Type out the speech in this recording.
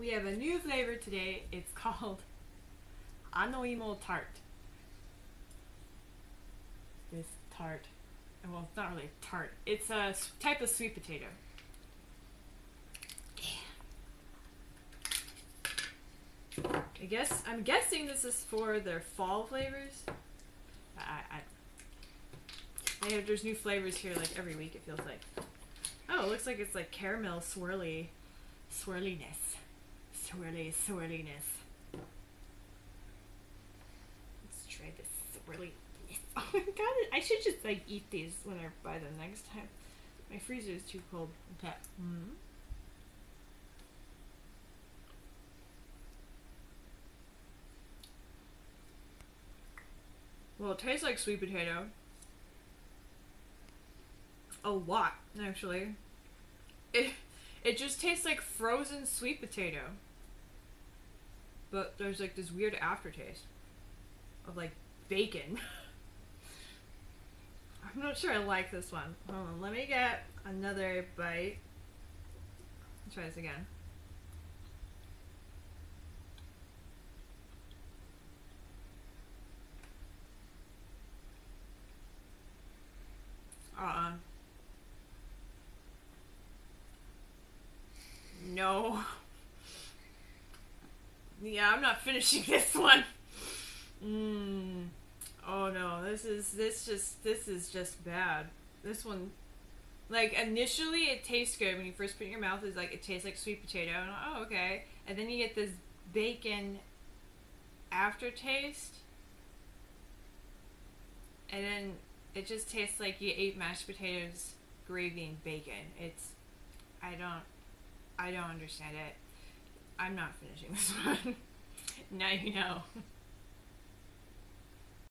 we have a new flavor today. It's called Anoimo Tart. This tart, well, it's not really a tart. It's a type of sweet potato. I guess I'm guessing this is for their fall flavors. I, I, they have, there's new flavors here like every week. It feels like. Oh, it looks like it's like caramel swirly, swirliness, swirly swirliness. Let's try this swirly. Oh my god! I should just like eat these when I buy them next time. My freezer is too cold. Okay. Mm. Well, it tastes like sweet potato. A lot, actually. It it just tastes like frozen sweet potato. But there's like this weird aftertaste of like bacon. I'm not sure I like this one. Hold on, let me get another bite. Let's try this again. Uh-uh. No. Yeah, I'm not finishing this one. Mmm. Oh no, this is this just this is just bad. This one like initially it tastes good when you first put it in your mouth it's like it tastes like sweet potato and oh okay. And then you get this bacon aftertaste. And then it just tastes like you ate mashed potatoes, gravy, and bacon. It's, I don't, I don't understand it. I'm not finishing this one. now you know.